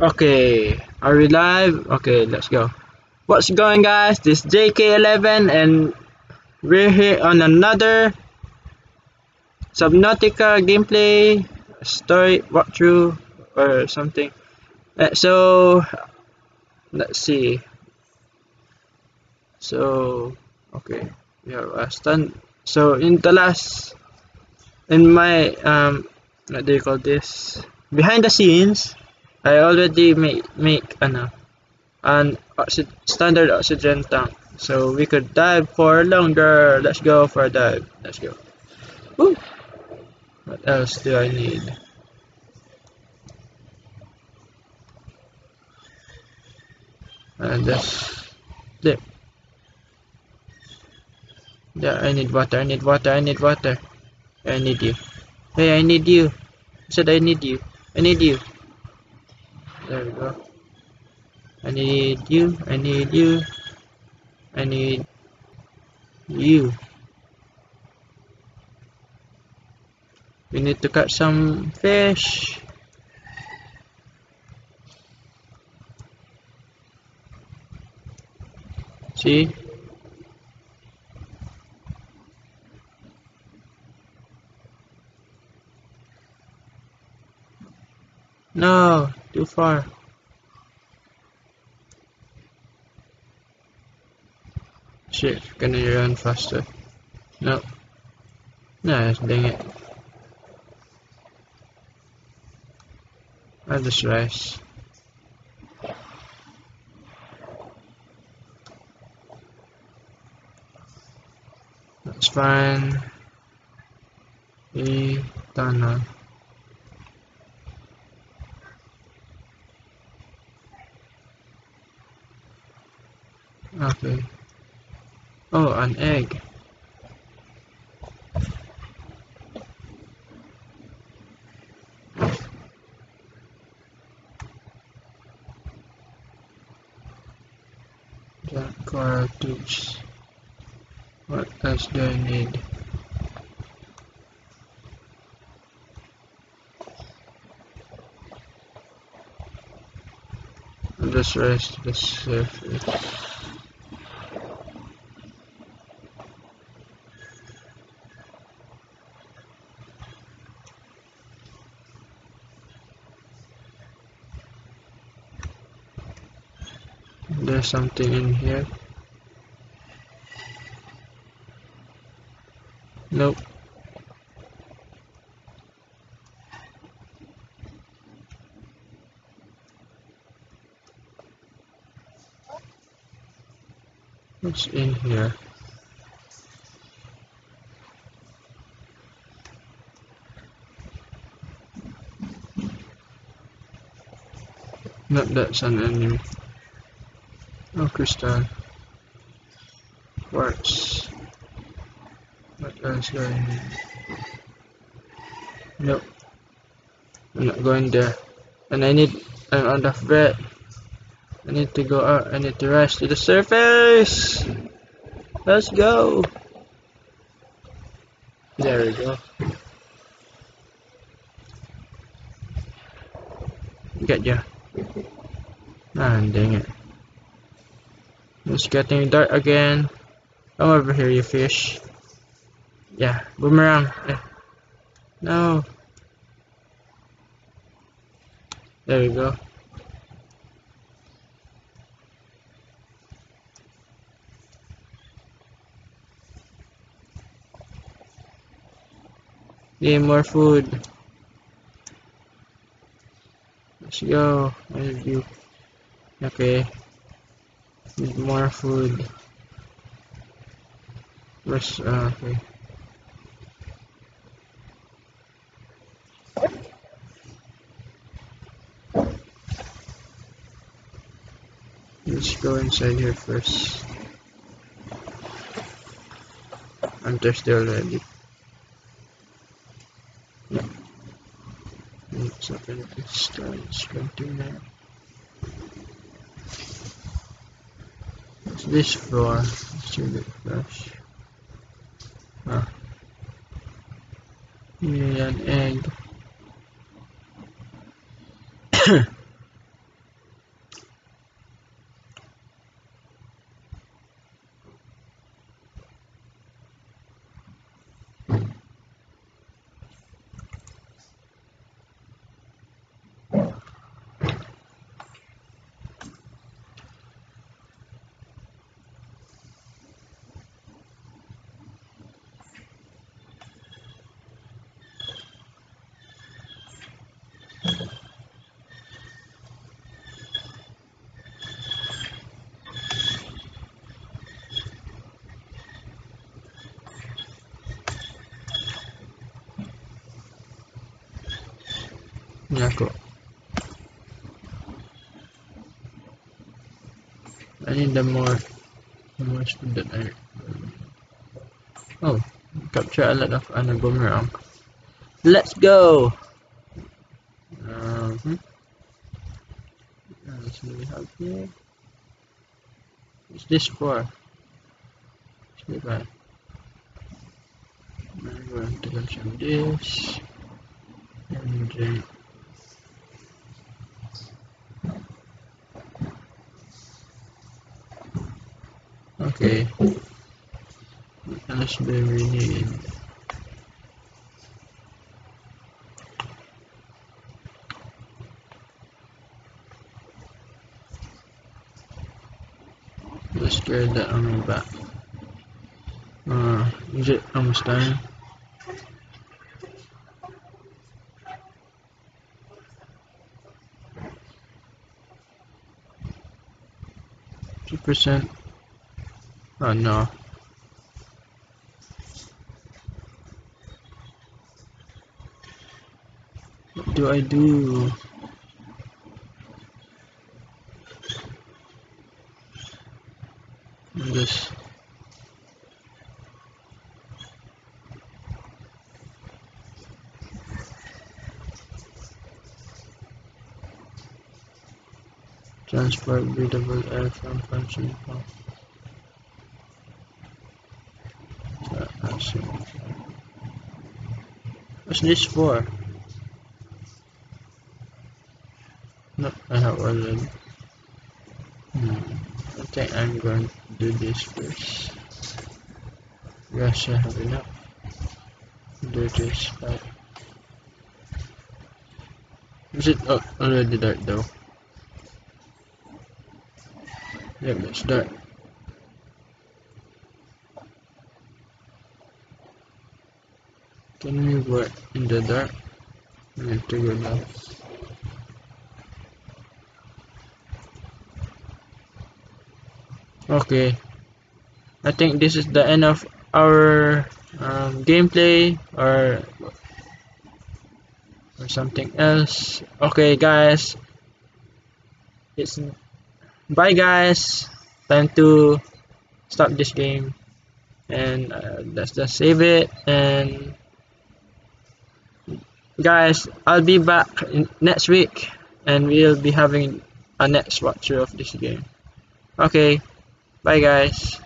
Okay, are we live? Okay, let's go. What's going guys? This JK11 and we're here on another Subnautica gameplay story walkthrough or something. Uh, so, let's see. So, okay, we yeah, last done. So in the last, in my um, what do you call this? Behind the scenes, I already make make ano, an oxy standard oxygen tank, so we could dive for longer. Let's go for a dive. Let's go. Woo. What else do I need? And this, there. Yeah, I need water. I need water. I need water. I need you. Hey, I need you. I said I need you. I need you. There we go. I need you. I need you. I need you. We need to catch some fish. See? No, too far. Shit, gonna run faster. No. No, dang it. I'll just rise. That's fine. E tunnel. Oh, an egg. That cartridge. What else do I need? I'll just rest the surface. There's something in here. Nope. What's in here? Nope, that's an enemy. Oh, crystal. Quartz. What else do I need? Nope. I'm not going there. And I need, I'm out of breath. I need to go out. I need to rise to the surface. Let's go. There we go. Get ya. Ah, dang it. It's getting dark again. Come over here, you fish. Yeah, boomerang. Eh. No. There we go. Need more food. Let's go. Have you. Okay. Need more food. Where's uh, okay. Let's go inside here first. I'm thirsty already. Yeah. Let's open this. What's this for? This floor, it fresh. Ah. Yeah, an egg. I need the more, more speed that I. Oh, capture a lot of ano boomerang. Let's go. Um, hmm. What do we have here? What's this for? Let's go. I'm going to consume this and then okay. Do we need let's get that on my back. Uh, is it almost done two percent oh no. What do I do? This. Transfer breathable air from function pump What's this for? No, I have already. Hmm. I think I'm going to do this first. Yes, I have enough. Do this, but is it oh, already dark though? Yep, it's dark. Can we work in the dark? I need to go down. Okay. I think this is the end of our um, gameplay or or something else. Okay, guys. It's bye, guys. Time to stop this game, and uh, let's just save it and guys i'll be back next week and we'll be having a next walkthrough of this game. Okay bye guys